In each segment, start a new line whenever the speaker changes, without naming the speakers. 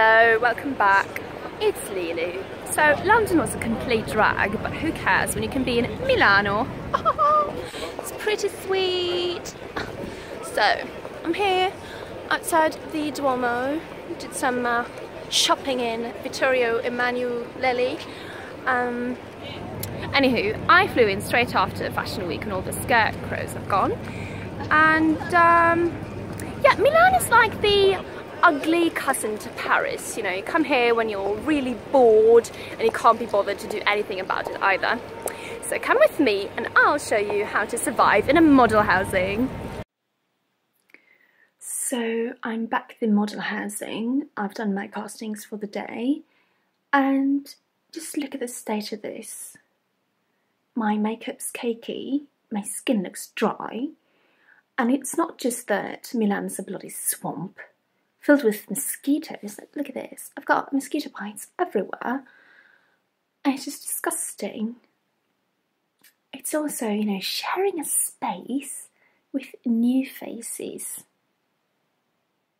Hello, welcome back. It's LeeLoo. So London was a complete drag, but who cares when you can be in Milano? it's pretty sweet. So I'm here outside the Duomo. Did some uh, shopping in Vittorio Emanuele. Um, anywho, I flew in straight after Fashion Week and all the scarecrows have gone. And um, yeah, Milan is like the ugly cousin to Paris. You know, you come here when you're really bored and you can't be bothered to do anything about it either. So come with me and I'll show you how to survive in a model housing. So I'm back in model housing. I've done my castings for the day and just look at the state of this. My makeup's cakey, my skin looks dry, and it's not just that Milan's a bloody swamp filled with mosquitoes. Look at this. I've got mosquito bites everywhere. And it's just disgusting. It's also, you know, sharing a space with new faces.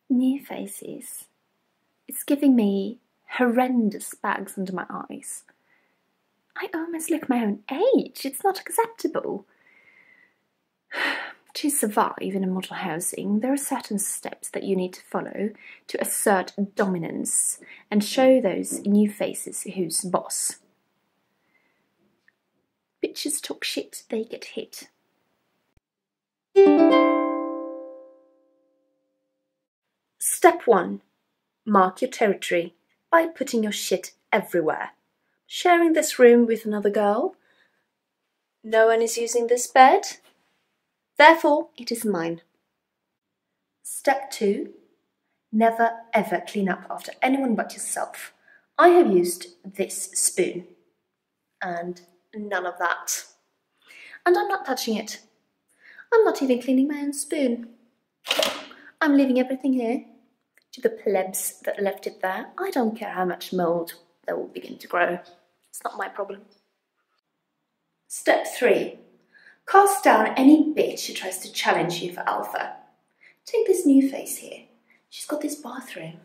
New faces. It's giving me horrendous bags under my eyes. I almost look my own age. It's not acceptable. to survive in a model housing, there are certain steps that you need to follow to assert dominance and show those new faces who's boss. Bitches talk shit, they get hit. Step 1. Mark your territory by putting your shit everywhere. Sharing this room with another girl? No one is using this bed? Therefore, it is mine. Step 2. Never ever clean up after anyone but yourself. I have used this spoon. And none of that. And I'm not touching it. I'm not even cleaning my own spoon. I'm leaving everything here to the plebs that left it there. I don't care how much mould they will begin to grow. It's not my problem. Step 3. Cast down any bitch who tries to challenge you for alpha. Take this new face here. She's got this bathroom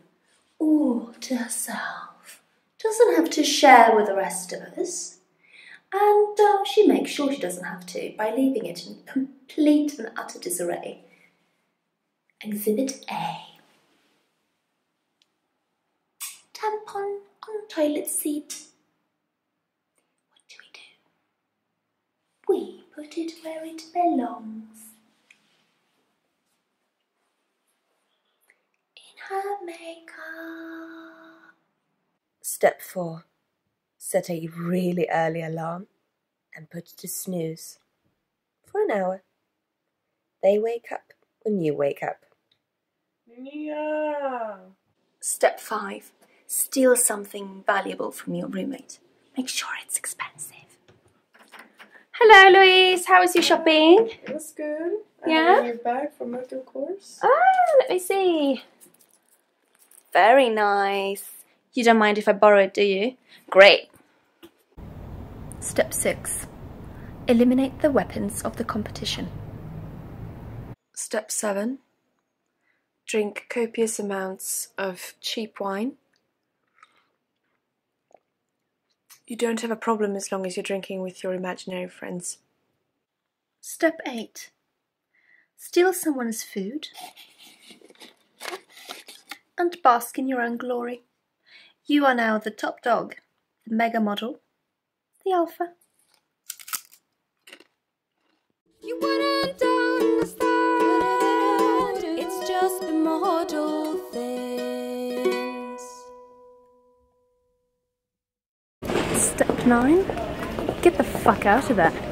all to herself. Doesn't have to share with the rest of us. And uh, she makes sure she doesn't have to by leaving it in complete and utter disarray. Exhibit A. Tampon on toilet seat. Put it where it belongs. In her makeup.
Step 4. Set a really early alarm and put it to snooze for an hour. They wake up when you wake up.
Yeah. Step 5. Steal something valuable from your roommate. Make sure it's expensive. Hello, Louise. How was your shopping?
It was good.
Yeah.
I you back from motor course.
Oh, let me see. Very nice. You don't mind if I borrow it, do you? Great. Step 6. Eliminate the weapons of the competition. Step 7. Drink copious amounts of cheap wine You don't have a problem as long as you're drinking with your imaginary friends. Step 8 Steal someone's food and bask in your own glory. You are now the top dog, the mega model, the alpha. You wouldn't understand, it's just the model 9. Get the fuck out of there.